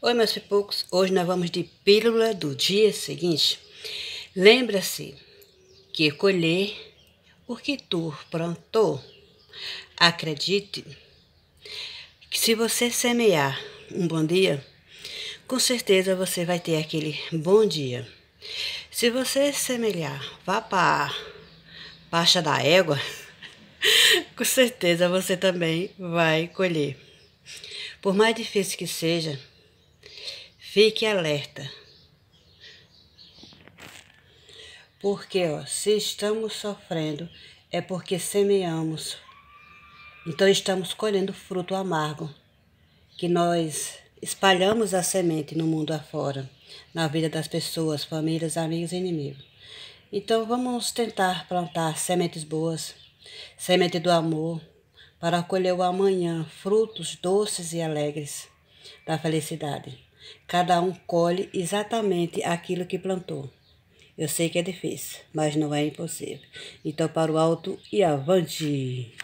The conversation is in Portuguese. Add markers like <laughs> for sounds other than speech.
Oi, meus pipocos. Hoje nós vamos de pílula do dia seguinte. Lembra-se que colher o que tu plantou. Acredite que se você semear um bom dia, com certeza você vai ter aquele bom dia. Se você semear, vá para baixa da égua, <laughs> com certeza você também vai colher. Por mais difícil que seja, Fique alerta. Porque, ó, se estamos sofrendo, é porque semeamos. Então estamos colhendo fruto amargo, que nós espalhamos a semente no mundo afora, na vida das pessoas, famílias, amigos e inimigos. Então vamos tentar plantar sementes boas, semente do amor, para colher o amanhã frutos doces e alegres da felicidade. Cada um colhe exatamente aquilo que plantou. Eu sei que é difícil, mas não é impossível. Então, para o alto e avante!